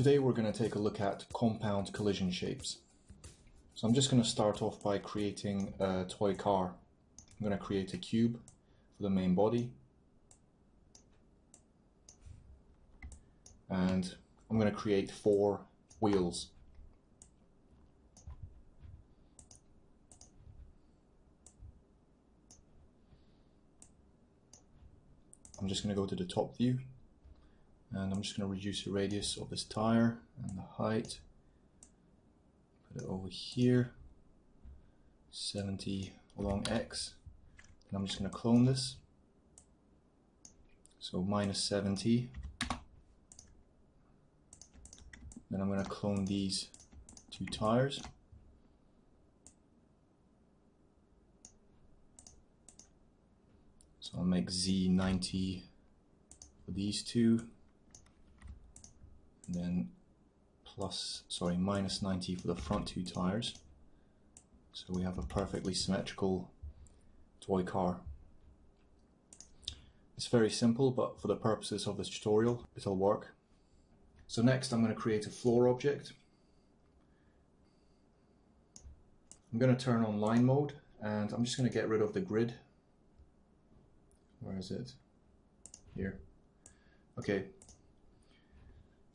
Today we're going to take a look at compound collision shapes. So I'm just going to start off by creating a toy car. I'm going to create a cube for the main body. And I'm going to create four wheels. I'm just going to go to the top view and I'm just going to reduce the radius of this tire and the height. Put it over here. 70 along X. And I'm just going to clone this. So minus 70 then I'm going to clone these two tires. So I'll make Z90 for these two and then plus, sorry, minus 90 for the front two tires. So we have a perfectly symmetrical toy car. It's very simple, but for the purposes of this tutorial, it'll work. So next I'm going to create a floor object. I'm going to turn on line mode and I'm just going to get rid of the grid. Where is it? Here. Okay,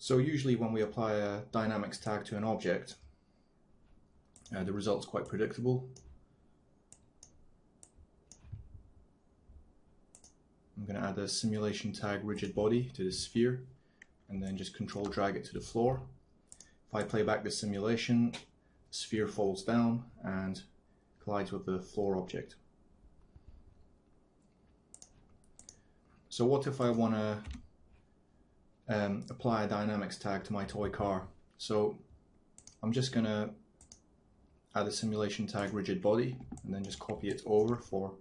so usually when we apply a dynamics tag to an object, uh, the result's quite predictable. I'm going to add a simulation tag rigid body to the sphere and then just control drag it to the floor. If I play back the simulation, the sphere falls down and collides with the floor object. So what if I want to um, apply a dynamics tag to my toy car. So I'm just going to add a simulation tag rigid body and then just copy it over for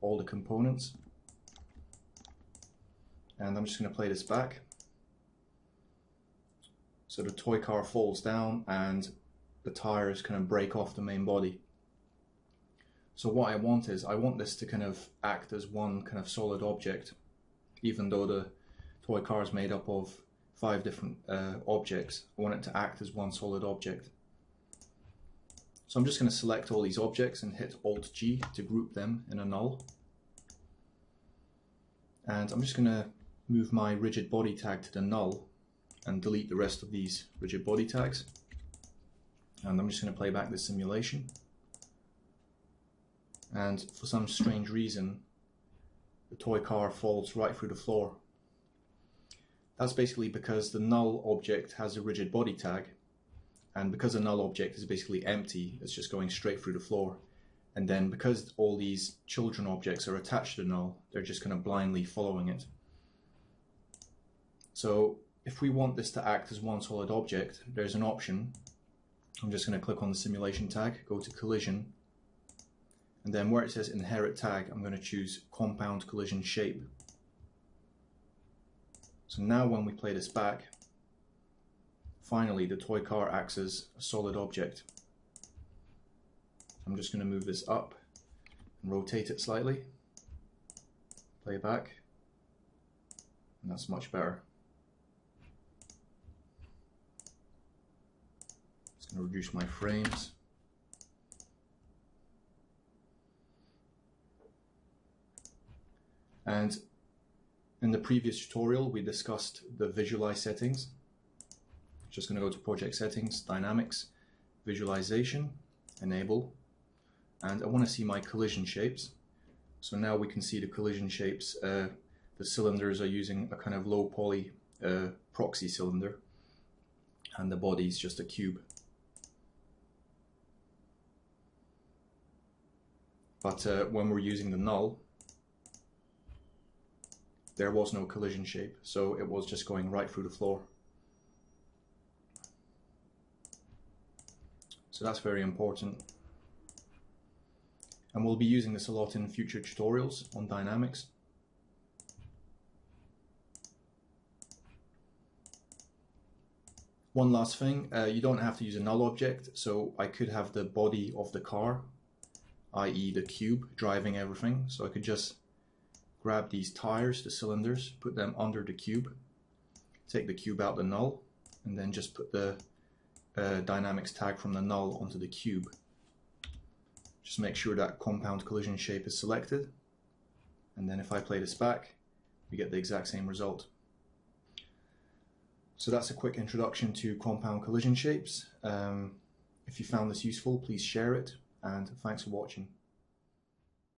all the components. And I'm just going to play this back. So the toy car falls down and the tires kind of break off the main body. So what I want is I want this to kind of act as one kind of solid object, even though the toy car is made up of five different uh, objects. I want it to act as one solid object. So I'm just going to select all these objects and hit Alt G to group them in a null. And I'm just going to move my rigid body tag to the null and delete the rest of these rigid body tags. And I'm just going to play back the simulation. And for some strange reason, the toy car falls right through the floor that's basically because the null object has a rigid body tag, and because a null object is basically empty, it's just going straight through the floor. And then because all these children objects are attached to null, they're just kind of blindly following it. So if we want this to act as one solid object, there's an option. I'm just going to click on the simulation tag, go to collision, and then where it says inherit tag, I'm going to choose compound collision shape. So now when we play this back, finally the toy car acts as a solid object. I'm just going to move this up and rotate it slightly, play back, and that's much better. Just going to reduce my frames. And in the previous tutorial, we discussed the visualize settings. Just going to go to project settings, dynamics, visualization, enable, and I want to see my collision shapes. So now we can see the collision shapes. Uh, the cylinders are using a kind of low poly uh, proxy cylinder, and the body is just a cube. But uh, when we're using the null, there was no collision shape, so it was just going right through the floor. So that's very important. And we'll be using this a lot in future tutorials on dynamics. One last thing, uh, you don't have to use a null object, so I could have the body of the car, i.e. the cube, driving everything. So I could just grab these tires, the cylinders, put them under the cube, take the cube out the null, and then just put the uh, dynamics tag from the null onto the cube. Just make sure that compound collision shape is selected. And then if I play this back, we get the exact same result. So that's a quick introduction to compound collision shapes. Um, if you found this useful, please share it, and thanks for watching.